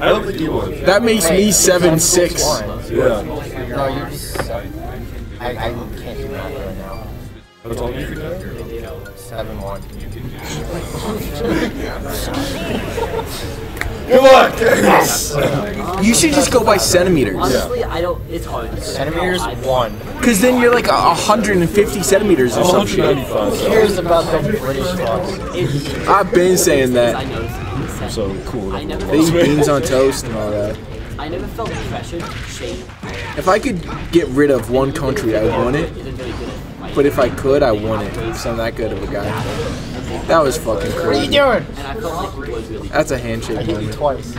I don't think you would. That makes me seven six. Yeah. No, you just. I, I can't do that right now. How tall do you think I am? Seven one. Good luck! Yes! You should just go by centimeters. Honestly, I don't. It's hard. Centimeters one. Cause then you're like a 150 centimeters or some shit. 195. so- about the British fucks. I've been saying I that. noticed. So cool. I never. They eat beans on toast and all that. I never felt pressured, shame. If I could get rid of one country, I want it. Isn't very good at fighting. But if I could, I want it. Because I'm that good of a guy. That was fucking crazy. What are you doing? And I felt like it was really. That's a handshake I hit you moment. twice.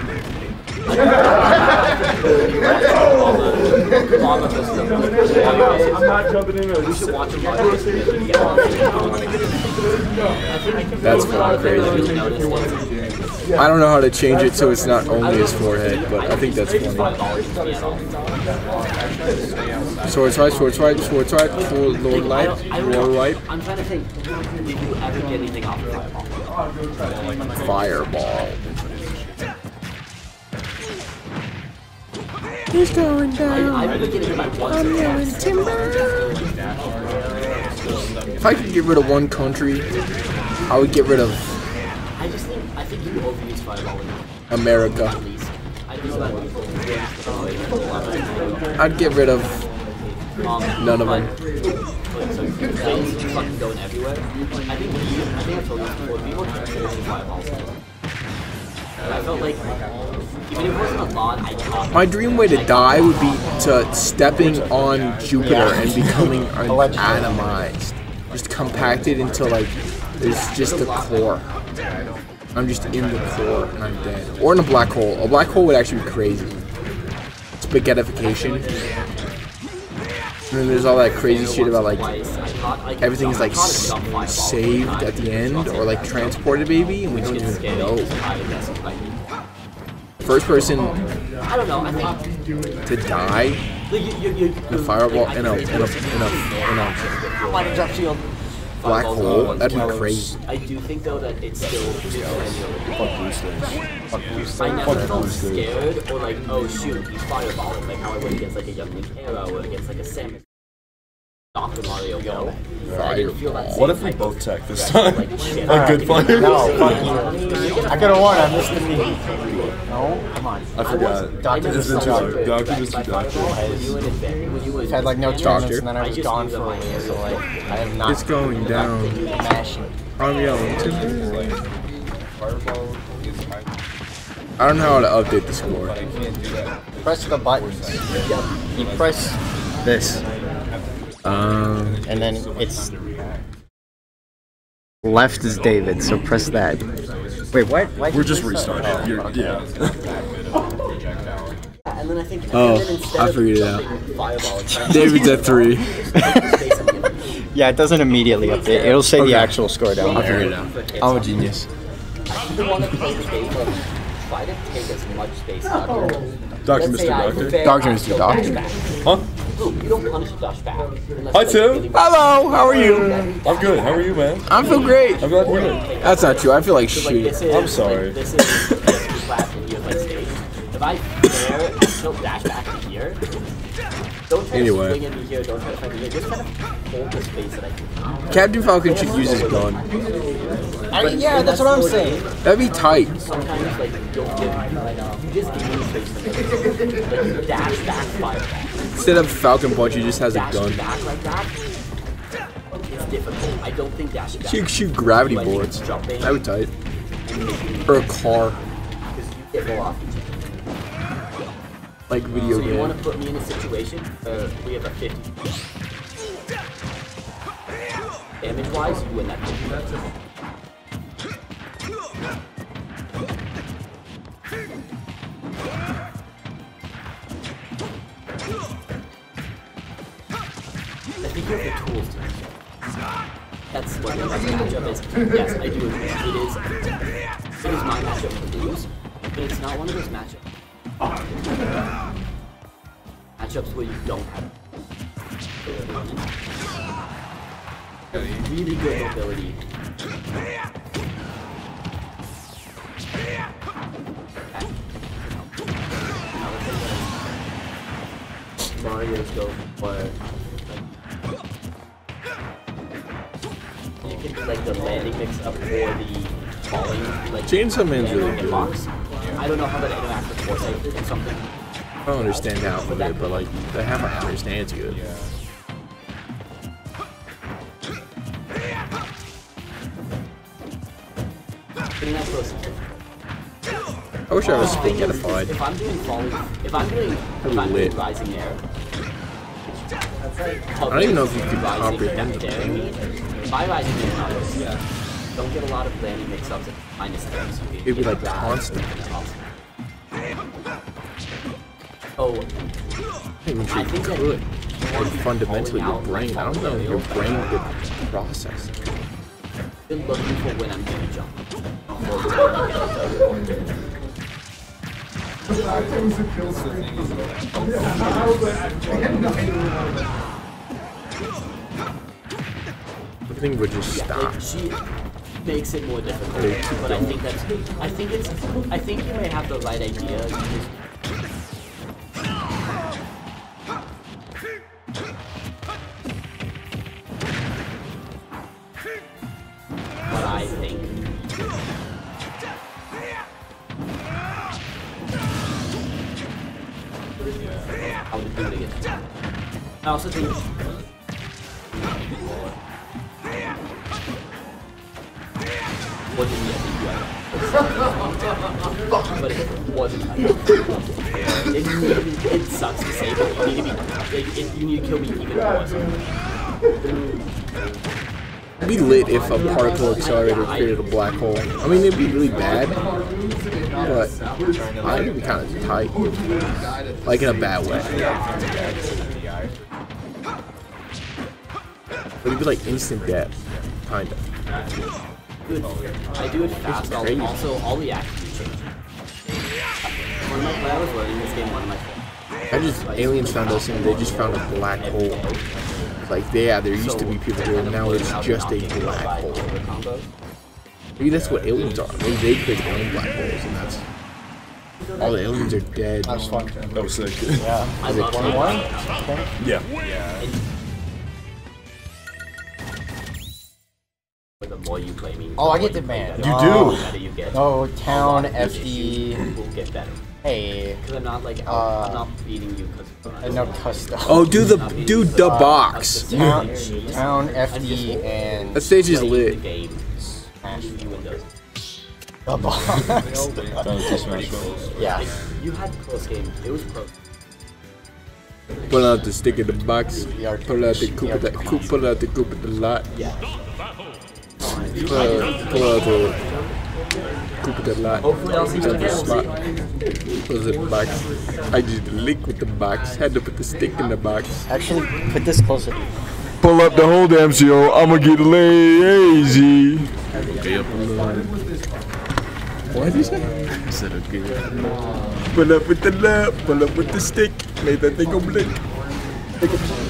Obama goes to- I'm not jumping in there. We should watch him. I That's fucking crazy. Really noticed it. I don't know how to change it so it's not only his forehead, but I think that's funny. Sword swipe, sword swipe, sword swipe, full lord light, I don't lord light, I'm trying to think. Did you ever get anything off of Fireball? fireball. He's going down. I would get it by once. I'm yelling timber. If I could get rid of one country, I would get rid of America. I think that I'd get rid of none of them. but so Bell's fucking going everywhere. I think we, I think I told you before. We were considering Fireballs. I felt like even if it wasn't a lot, I caught. My dream way to die would be to stepping on Jupiter and becoming atomized. Just compacted into like there's just the core. I'm just in the core and I'm dead. Or in a black hole. A black hole would actually be crazy. Spaghettification. And then there's all that crazy shit about like Twice. I like, everything's like I caught a s- jump Fireball saved at the end or like transported maybe and we don't even know. I guess, like, First person I don't know. I think to die like, you, you, you, in a fireball in a in a in a in a Why did drop shield? black hole, that'd be crazy. I do think though that it's still Fuck blue states. Fuck blue states. I never Fuck felt blue states. scared or like, oh shoot, he's fireballing, like how I would against like a young Link Arrow or against like a Samus. Dr. Mario Go. I didn't feel that What if we both tech this time? Like, shit, good fire? No, fuck you. I could have won. I missed the knee. No, come on. I forgot. Doctor This is too late. Doctor is too doctor. I've had like no tournaments and then I was gone for a year, so like I have not. It's going down. I'm yelling. I don't know how to update the score. Press the buttons. You press this, Um, and then it's left is David. So press that. Wait, what? Why We're just restarting. You're, yeah. And then I think Oh, and then instead I figured it out. jumping Fireball, it's like- David's at three. Yeah, it doesn't immediately update. It'll say Okay. the actual score down I there. figured it out. I'm a genius. the one that plays the game of try to take as much space out. Dr. Mr. Doctor. Dr. Mr. Doctor. Huh? You don't punish the dash back. unless Hi, it's, Tim. Hello, how are you? I'm good. How are you, man? I feel great. I'm not here. That's not true. I feel like Like, shit. I'm sorry. This is PS2 class and you're like stage. If I fair and still dash back here, don't try Anyway. to swing at here, don't try to fight here. Just kind of hold the space that I can. Captain Falcon should use his gun. I, yeah, that's what I'm saying. That'd be tight. Sometimes, like, you don't give like, you just give me space to. Like, dash back fireball. Instead of Falcon Punch, he just has a gun. back like that, it's difficult. I don't think dashing back. Shoot, shoot gravity Do I think bullets. Jumping That'd be tight. Or a car, because you get more off each other. Like video So you want to put me in a situation where we have a 50. Damage wise, you win that game. I think you have the tools to do. That's what the matchup is. Yes, I do agree. It is, it is my matchup to lose, but it's not one of those matchups Matchups where you don't have really good mobility. Mario's go but like, you can like the landing mix up for the falling like James Man's really good. I don't know how that interacts with foresight or something. I don't understand half of it, but like the half I understand it's good. Getting that close. I wish I was The thing edified. If I'm doing falling, if I'm doing, if I'm doing rising air. I don't even know if you can rising comprehend that the daring me. My rising air numbers don't get a lot of landing mix-ups at minus. So you It'd be like constant. Oh, I'm not even sure you could. Like fundamentally, your brain. I don't know, your brain could process. it. been looking for when I'm gonna jump. Everything would just stop. Like she makes it more difficult, but I think that's. I think it's. I think you may have the right idea. But I think. I would do it again. I also think wasn't like it, needed, it sucks to say, but you need to be like, it, you need to kill me even more. It'd be lit if a particle accelerator created a black hole. I mean, it'd be really bad, but I think it'd be kind of tight. Like in a bad way. But it'd be like instant death, kind of. Good. I do it fast. Also all the I was learning this game, one of my I just aliens found us and they just found a black hole. Like, yeah, there used to be people here, and now it's just a black hole. Maybe that's what aliens are. Maybe they create their own black holes, and that's all the aliens are dead. That was fun. That was sick. Yeah. I love One it. more? yeah. The more you play me, Oh, I get more the play ban. better. You Oh. do. The better you get. Oh, town, A lot of FD. issues will get better. Hey. Because I'm not like, Uh, I'm not beating you because And no custom. Oh, do the do the box. Town, town, FD, and That stage is lit. game. Smash you and those. the box. yeah. You had close game. It was close. Pull out the stick in the box. Pull out the coop of the coop. Pull out the coop of the lot. Yeah. Pull out, pull out the coop of the lot. Hopefully I'll see you the again. slot. Pull out the box. I just lick with the box. Had to put the stick in the box. Actually, put this closer. Pull up the whole damn show. I'ma get lazy. What did you say? I said okay. Pull up with the lap. Pull up with the stick. Make that thing go blink. Pick up.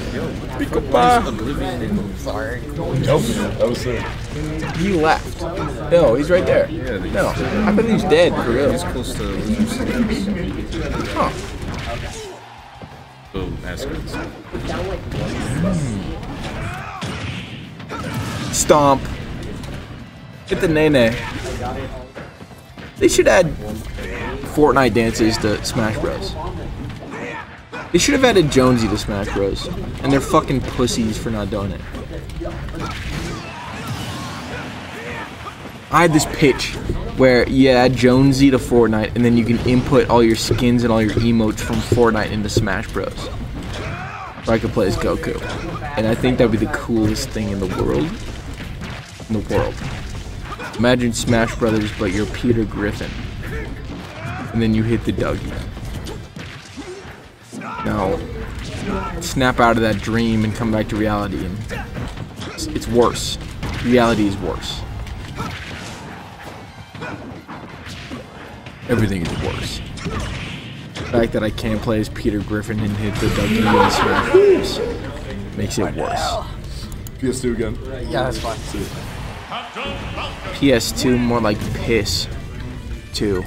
Pick up. Sorry. Nope. That was sick. He left. No, he's right there. No, I thought he was dead for real. He's close to losing stakes. Huh. Oh, mascots. Stomp. Get the nene. They should add Fortnite dances to Smash Bros. They should have added Jonesy to Smash Bros. And they're fucking pussies for not doing it. I had this pitch where you add Jonesy to Fortnite and then you can input all your skins and all your emotes from Fortnite into Smash Bros. Where I could play as Goku. And I think that'd be the coolest thing in the world. In the world. Imagine Smash Brothers, but you're Peter Griffin. And then you hit the Dougie. Now, snap out of that dream and come back to reality, and it's, it's worse. Reality is worse. Everything is worse. The fact that I can't play as Peter Griffin and hit the Dougie in Smash makes it worse. PS2 again. Yeah, that's fine. PS2 more like piss. Two.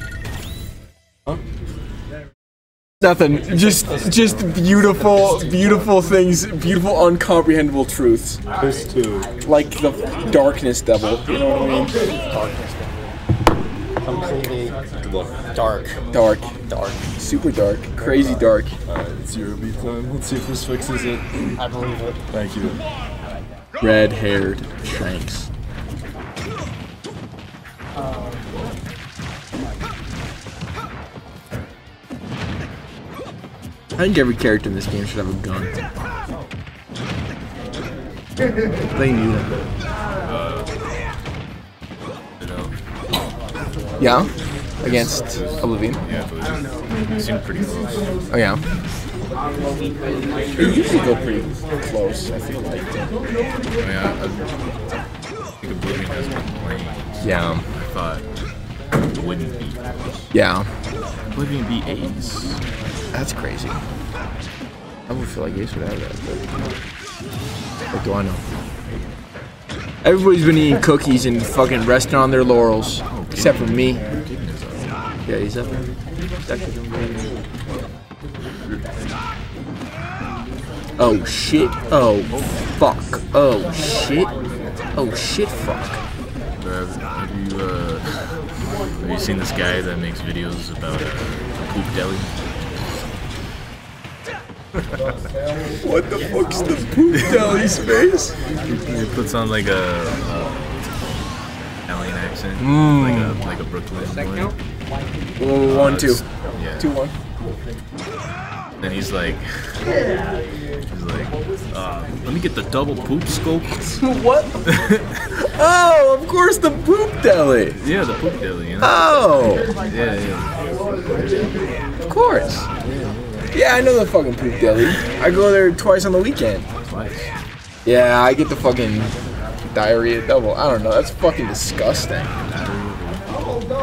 Nothing. Just just beautiful, beautiful things, beautiful uncomprehendable truths. There's two. Like the darkness devil. You know what I mean? Completely dark. Dark. Dark. Super dark. Crazy dark. Alright, it's zero beat time. Let's see if this fixes it. I believe it. Thank you. Red haired Shanks. I think every character in this game should have a gun. They need. You Yeah? Against Oblivion? yeah, but it seemed pretty close. Oh, yeah. They usually go pretty close, I feel like. I mean, I, I think Oblivion has been playing. Yeah. I thought it wouldn't be. Yeah. Oblivion beat Ace. That's crazy. I would feel like Ace would have that, but what do I know? Everybody's been eating cookies and fucking resting on their laurels, except for me. Yeah, he's up there. He's actually doing good. Oh shit! Oh fuck! Oh shit! Oh shit! Fuck! Uh, have you uh, have you seen this guy that makes videos about uh, poop deli? What the fuck's the poop deli space? He puts on like a uh, Italian accent, Mm. like a like a Brooklyn boy. Oh, one, two, Yeah. two, one. Then he's like, he's like, uh, let me get the double poop scope. What? oh, of course, the poop deli. Yeah, the poop deli. You know? Oh, Yeah, yeah. of course. Yeah, I know the fucking poop deli. I go there twice on the weekend. Twice. Yeah, I get the fucking diarrhea double. I don't know. That's fucking disgusting.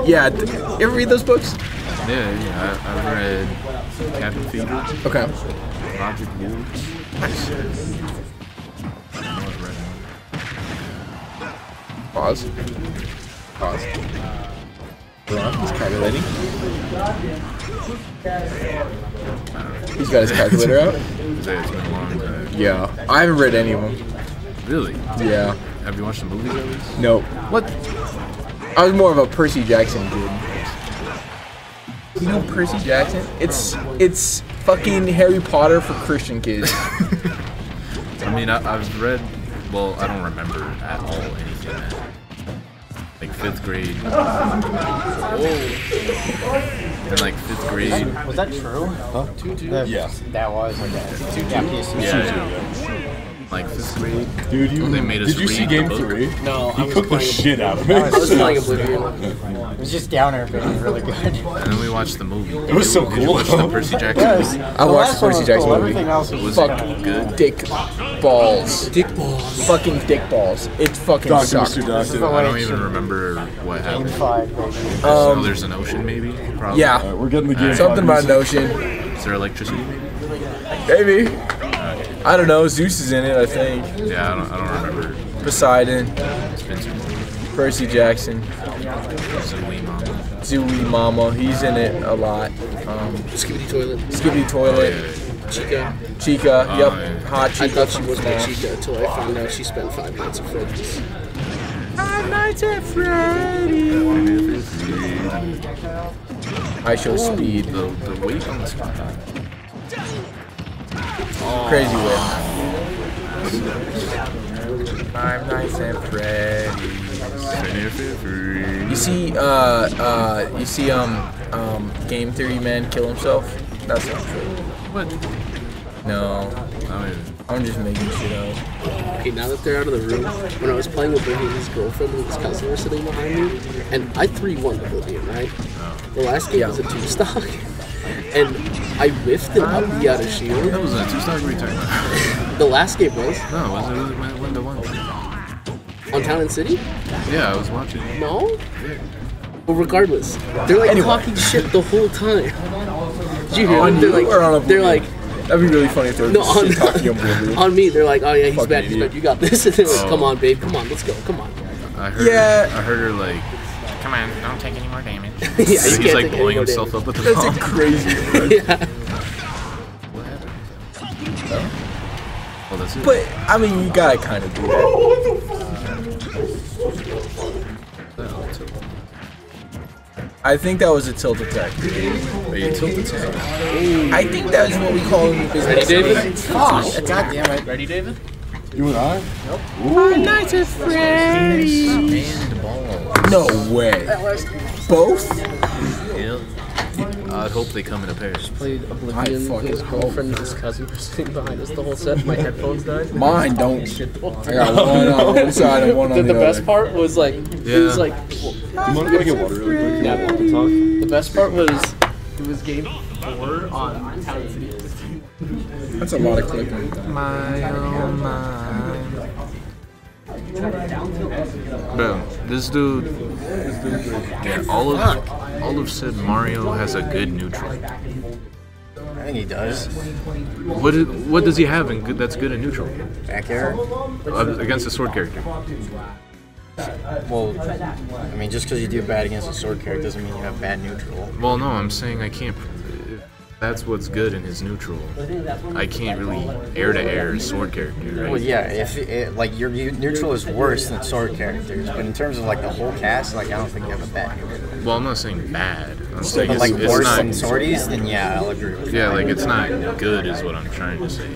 Yeah, you ever read those books? Yeah, yeah. I, I've read Cabin Fever, Okay. Wolves. Nice. Pause. Pause. Ron, he's calculating. He's got his calculator out. It's it's been a long time. Yeah, I haven't read any of them. Really? Yeah. Have you watched the movies at least? Nope. What? I was more of a Percy Jackson dude. You know Percy Jackson? It's it's fucking Harry Potter for Christian kids. I mean, I, I've read. Well, I don't remember at all anything. That, fifth grade. In like fifth grade. Was that true? Huh? Yeah. That was like that. Two yeah, piece. Yeah, yeah. Like fifth grade. Dude, you They made us did you see game three? No, I He was cooked the shit out of I was it. playing Oblivion. It was just downer, but it was really good. And then we watched the movie. It was so Did you cool, watch the. Percy Jackson Yes. movie? I watched the Percy Jackson movie. Everything else was Was Fuck good? dick balls. Dick balls. Fucking dick balls. It fucking Doctor, sucked. Mr. Doctor. I don't even remember what Game happened. five, baby. oh, Um, there's an ocean, maybe. Probably. yeah, Alright, we're getting the game. something about an ocean. Is there electricity? Maybe? Maybe. I don't know. Zeus is in it, I think. Yeah, I don't. I don't remember. Poseidon, Spencer. Percy Jackson, Zoe Mama. Zooey Mama. He's in it a lot. Um, Skibidi toilet. Skibidi Oh, Toilet, yeah. Chica. Chica. Oh, yep. yeah. Hot I thought she wasn't a Smash. Chica until I found out she spent five nights at Freddy's. Five Nights at Freddy's. IShowSpeed. The the weight on the spot. Crazy way. Five Nights at Freddy's. You see, uh, uh, you see, um, um, Game Theory Man kill himself? That's not true. What? No, I mean, I'm just making shit up. Okay, now that they're out of the room, when I was playing with Oblivion, his girlfriend and his cousin were sitting behind me, and I 3-1 Oblivion, right? The last game Yeah. was a two-stock, and I whiffed an up the out of that was a two-star return. The last game was No, it was it was one, one to one. on Town and City? Yeah, I was watching. No? But regardless, they're like Anyway. talking shit the whole time. Did you hear On them? They're like, or on they're like, That'd be really funny if they were No, just on, shit talking Oblivion. on me, they're like, oh yeah, he's Fucking bad, he's bad, you got this. And they're like, Oh. come on, babe, come on, let's go, come on. I heard. Yeah. I heard her like. Come on, don't take any more damage. yeah, he's like blowing himself damage. up with the That's crazy. yeah. What happened? Well, that's it. But I mean, you gotta kind of do that. I think that was a tilt attack. Wait, tilt attack. I think that is what we call in the business. Ready, David? Oh, God damn it. Ready, David? You and I? Nope. Ooh. My night is no way. Both? Yeah. I'd hope they come in a pair. Played I Oblivion. fucking His girlfriend and his cousin were sitting behind us the whole set. My headphones died. Mine don't. I got one on one side and one on The, the, the best other. part was like, it was Yeah. like, You want to get water really quick? yeah, want to talk? The best part was, it was game four on Town City. That's a lot of clicking. Oh Bro, this dude. Yeah, all of all of said Mario has a good neutral. I think he does. What is, what does he have in good, that's good in neutral Back air. uh, against a sword character? Well, I mean, just because you do bad against a sword character doesn't mean you have bad neutral. Well, no, I'm saying I can't. That's what's good in his neutral. I can't really air to air sword character, right? Well, yeah, if it, like your neutral is worse than sword characters, but in terms of like the whole cast, like I don't think you have a bad neutral. Well, I'm not saying bad. I'm saying But it's, like it's worse not. than swordies, then yeah, I'll agree. Yeah, like it's not good, is what I'm trying to say.